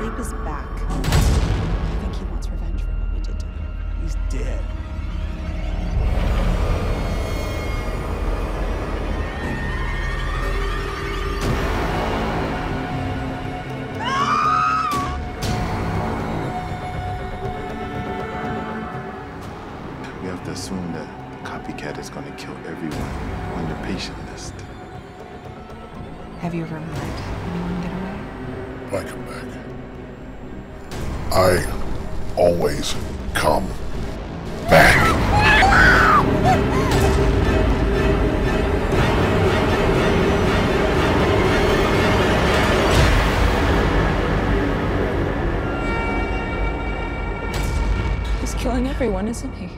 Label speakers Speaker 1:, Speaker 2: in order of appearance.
Speaker 1: Sleep is back. I think he wants revenge for what we did to him. He's dead.
Speaker 2: We have to assume that copycat is going to kill everyone on the patient list.
Speaker 1: Have you ever let anyone get away?
Speaker 3: Why come back? I always come back.
Speaker 1: He's killing everyone, isn't he?